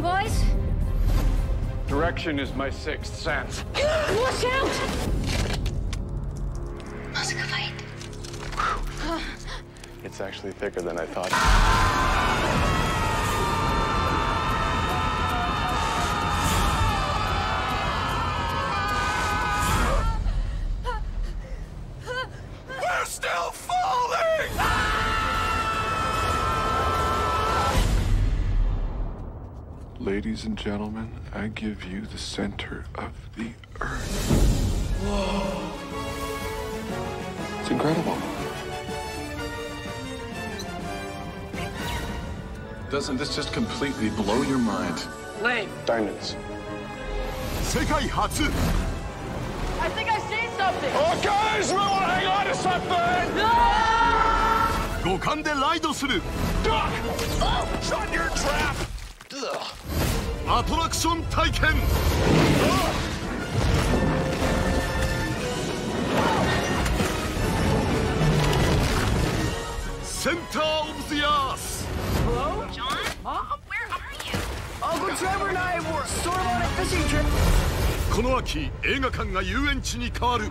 boys. Direction is my sixth sense. Watch out! How's go fight? It's actually thicker than I thought. We're still fighting! Ladies and gentlemen, I give you the center of the earth. It's incredible. Doesn't this just completely blow your mind? Lane, Diamonds. 世界初 I think I see something! Oh, guys, we want to hang on to something! 五感でライドする Duck! Oh, shut your trap! アトラクション体験。この秋映画館が遊園地に変わる。